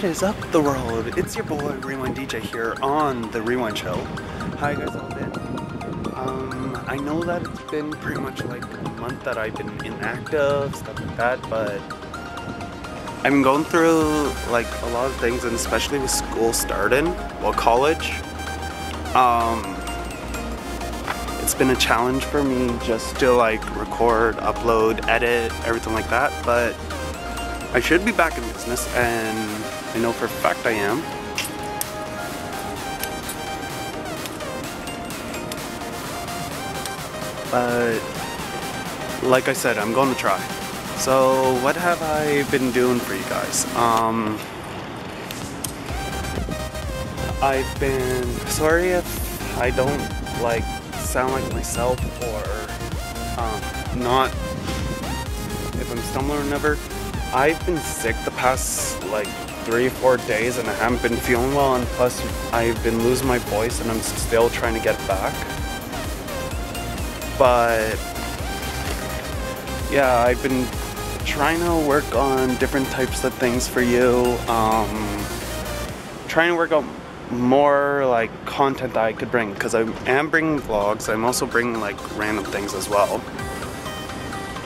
What is up, the world? It's your boy Rewind DJ here on the Rewind Show. How you guys all been? Um, I know that it's been pretty much like a month that I've been inactive, stuff like that, but I've been going through like a lot of things, and especially with school starting, well, college. Um, it's been a challenge for me just to like record, upload, edit, everything like that, but I should be back in business, and I know for a fact I am. But, like I said, I'm going to try. So, what have I been doing for you guys? Um, I've been sorry if I don't like sound like myself or um, not if I'm stumbling or never. I've been sick the past like three four days and I haven't been feeling well and plus I've been losing my voice and I'm still trying to get back. But yeah, I've been trying to work on different types of things for you. Um, trying to work on more like content that I could bring because I am bringing vlogs. I'm also bringing like random things as well.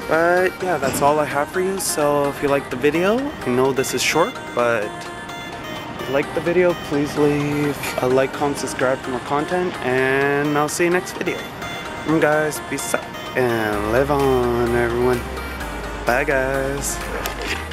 But yeah, that's all I have for you. So if you like the video, I know this is short, but if you like the video, please leave a like, comment, subscribe for more content, and I'll see you next video. Remember guys, be safe and live on everyone. Bye guys.